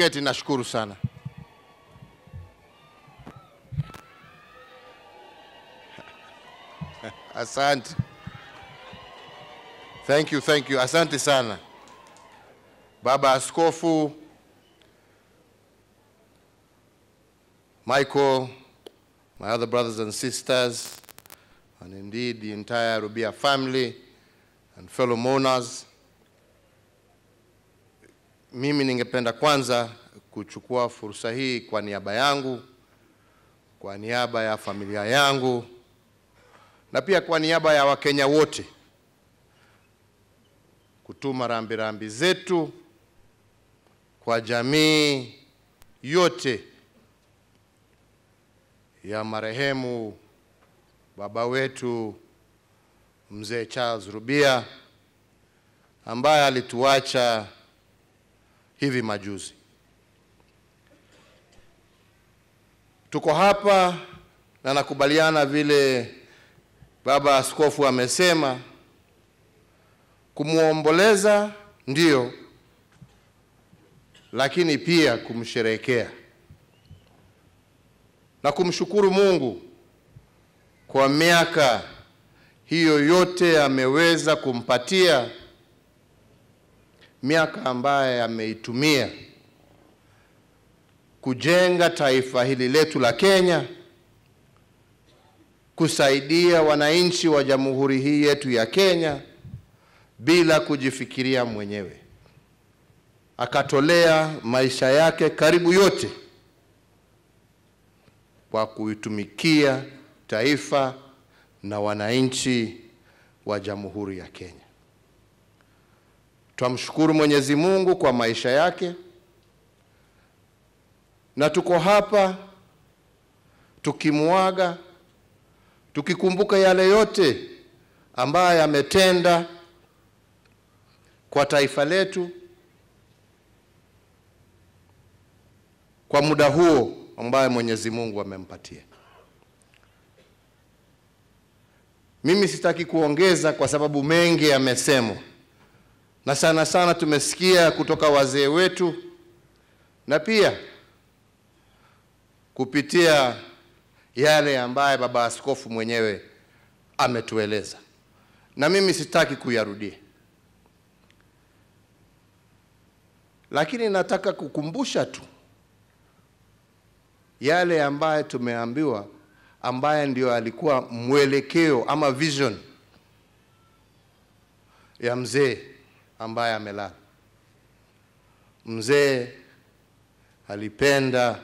Mketi, nashukuru sana. Asante. Thank you, thank you. Asante sana. Baba Askofu Michael, my other brothers and sisters, and indeed the entire Rubia family and fellow mourners. Mimi ningependa kwanza kuchukua fursa hii kwa niaba yangu, kwa niaba ya familia yangu na pia kwa niaba ya Wakenya wote kutuma rambirambi zetu kwa jamii yote ya marehemu baba wetu mzee Charles Rubia ambaye alituacha hivi majuzi. Tuko hapa na nakubaliana vile baba askofu amesema, kumwomboleza ndio, lakini pia kumsherehekea na kumshukuru Mungu kwa miaka hiyo yote ameweza kumpatia, miaka ambaye ameitumia kujenga taifa hili letu la Kenya, kusaidia wananchi wa jamhuri hii yetu ya Kenya bila kujifikiria mwenyewe. Akatolea maisha yake karibu yote kwa kuitumikia taifa na wananchi wa jamhuri ya Kenya. Twamshukuru Mwenyezi Mungu kwa maisha yake, na tuko hapa tukimwaga, tukikumbuka yale yote ambayo ametenda kwa taifa letu kwa muda huo ambaye Mwenyezi Mungu amempatia. Mimi sitaki kuongeza kwa sababu mengi yamesemwa, na sana sana tumesikia kutoka wazee wetu na pia kupitia yale ambaye baba askofu mwenyewe ametueleza, na mimi sitaki kuyarudia, lakini nataka kukumbusha tu yale ambaye tumeambiwa, ambaye ndio alikuwa mwelekeo ama vision ya mzee ambaye amelala. Mzee alipenda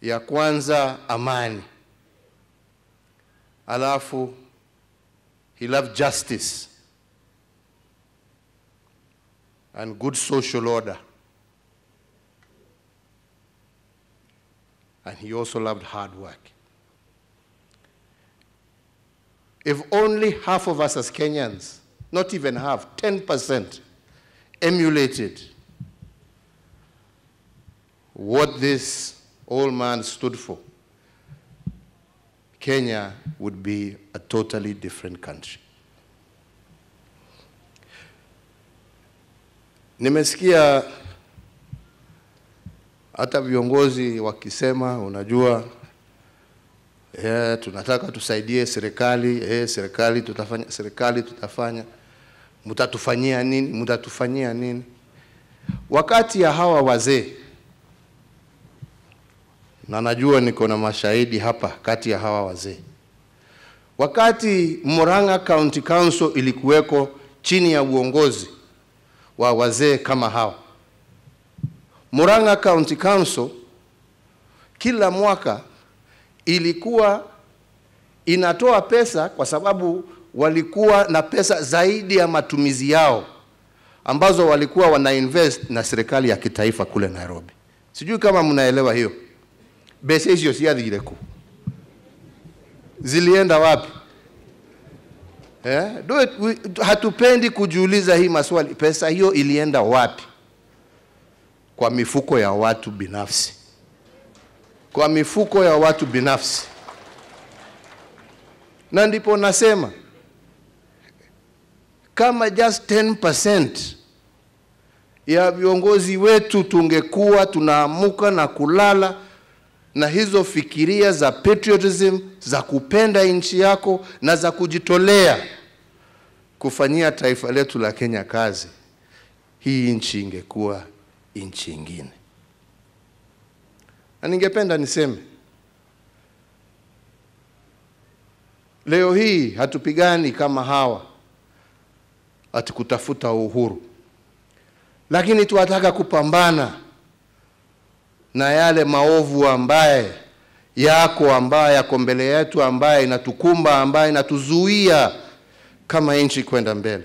ya kwanza amani, alafu he loved justice and good social order. and he also loved hard work. If only half of us as Kenyans, not even half, 10%, emulated what this old man stood for, Kenya would be a totally different country. Nimesikia hata viongozi wakisema, unajua yeah, tunataka tusaidie serikali eh, serikali tutafanya, serikali tutafanya, mtatufanyia nini? Mtatufanyia nini? Wakati ya hawa wazee, na najua niko na mashahidi hapa, kati ya hawa wazee, wakati Murang'a County Council ilikuweko chini ya uongozi wa wazee kama hawa Murang'a County Council kila mwaka ilikuwa inatoa pesa kwa sababu walikuwa na pesa zaidi ya matumizi yao ambazo walikuwa wana invest na serikali ya kitaifa kule Nairobi. Sijui kama mnaelewa hiyo. besa hizo si siathire kuu zilienda wapi? Eh? Do it, we, hatupendi kujiuliza hii maswali, pesa hiyo ilienda wapi? kwa mifuko ya watu binafsi, kwa mifuko ya watu binafsi. Na ndipo nasema kama just 10% ya viongozi wetu tungekuwa tunaamuka na kulala na hizo fikiria za patriotism za kupenda nchi yako na za kujitolea kufanyia taifa letu la Kenya kazi, hii nchi ingekuwa nchi ingine. Na ningependa niseme leo hii hatupigani kama hawa ati kutafuta uhuru, lakini tunataka kupambana na yale maovu ambaye yako ambaye yako mbele yetu ambaye inatukumba ambaye inatuzuia kama nchi kwenda mbele: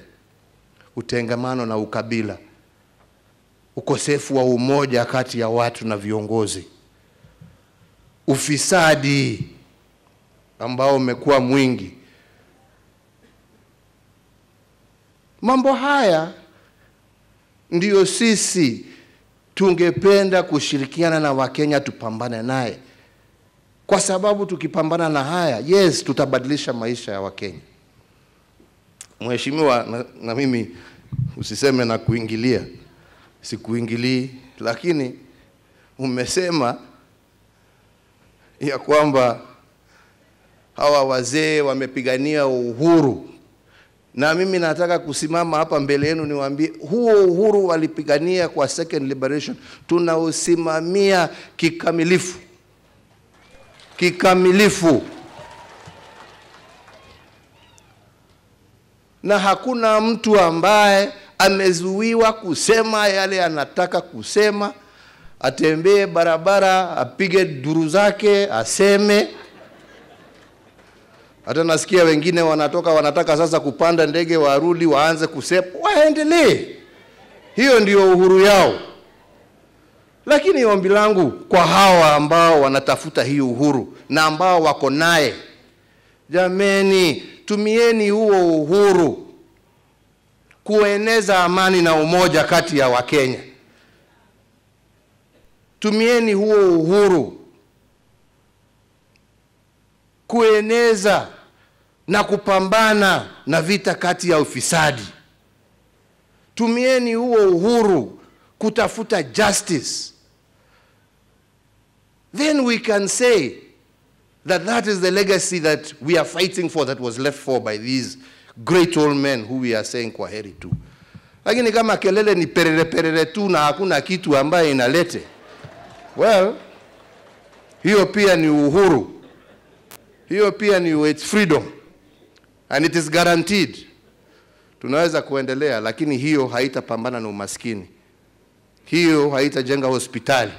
utengamano na ukabila, ukosefu wa umoja kati ya watu na viongozi, ufisadi ambao umekuwa mwingi. Mambo haya ndiyo sisi tungependa kushirikiana na Wakenya tupambane naye, kwa sababu tukipambana na haya, yes, tutabadilisha maisha ya Wakenya. Mheshimiwa, na, na mimi usiseme na kuingilia, sikuingilii, lakini umesema ya kwamba hawa wazee wamepigania uhuru, na mimi nataka kusimama hapa mbele yenu niwaambie, huo uhuru walipigania kwa second liberation tunausimamia kikamilifu, kikamilifu, na hakuna mtu ambaye amezuiwa kusema yale anataka kusema, atembee barabara, apige duru zake, aseme hata nasikia wengine wanatoka wanataka sasa kupanda ndege warudi waanze kusepa, waendelee. Hiyo ndio uhuru yao. Lakini ombi langu kwa hawa ambao wanatafuta hii uhuru na ambao wako naye, jameni, tumieni huo uhuru kueneza amani na umoja kati ya Wakenya. Tumieni huo uhuru kueneza na kupambana na vita kati ya ufisadi. Tumieni huo uhuru kutafuta justice. Then we can say that that is the legacy that we are fighting for that was left for by these great old men who we are saying kwa heri tu. Lakini kama kelele ni perere perere tu na hakuna kitu ambaye inalete, well, hiyo pia ni uhuru hiyo pia ni its freedom. And it is guaranteed. Tunaweza kuendelea, lakini hiyo haitapambana na umaskini, hiyo haitajenga hospitali,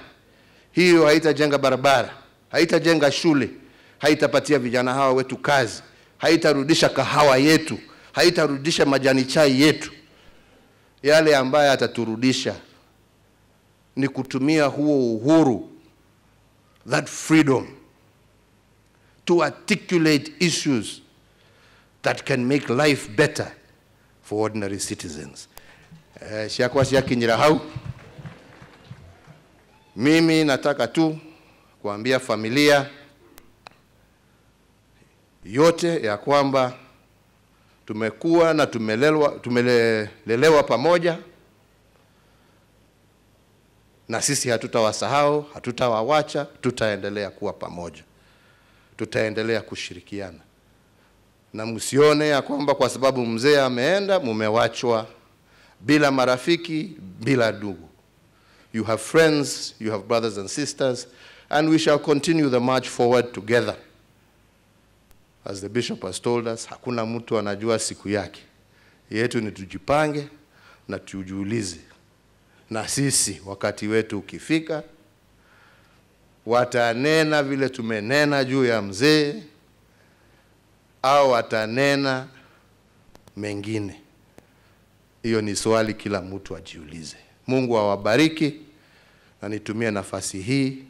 hiyo haitajenga barabara, haitajenga shule, haitapatia vijana hawa wetu kazi, haitarudisha kahawa yetu, haitarudisha majani chai yetu. Yale ambayo ataturudisha ni kutumia huo uhuru, that freedom to articulate issues that can make life better for ordinary citizens. Siakwa hau mimi nataka tu kuambia familia yote ya kwamba tumekuwa na tumelelewa, tumelelewa pamoja na sisi hatutawasahau, hatutawawacha, tutaendelea kuwa pamoja tutaendelea kushirikiana na msione ya kwamba kwa sababu mzee ameenda mumewachwa bila marafiki, bila ndugu. You have friends, you have brothers and sisters, and we shall continue the march forward together. As the bishop has told us, hakuna mtu anajua siku yake. Yetu ni tujipange na tujiulize, na sisi wakati wetu ukifika watanena vile tumenena juu ya mzee au watanena mengine? Hiyo ni swali kila mtu ajiulize. Mungu awabariki, na nitumie nafasi hii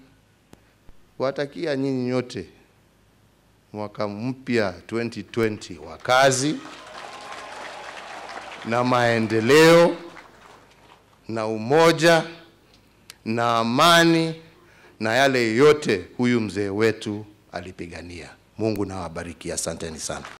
watakia nyinyi nyote mwaka mpya 2020 wa kazi na maendeleo na umoja na amani na yale yote huyu mzee wetu alipigania. Mungu na awabariki, asanteni sana.